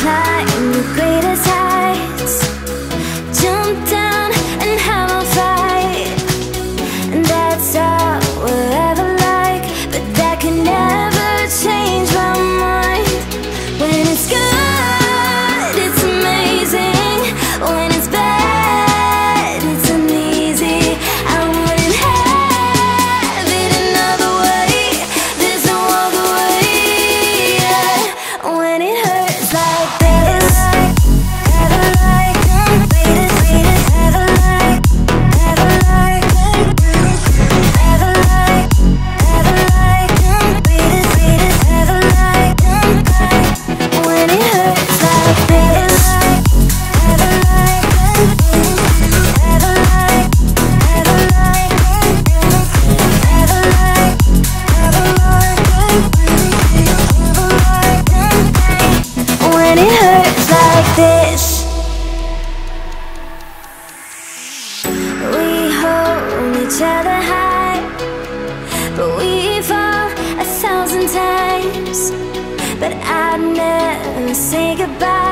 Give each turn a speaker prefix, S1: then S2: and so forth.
S1: climb the grave when it hurts like this. We hold each other high But we fall a thousand times. But I'd never say goodbye.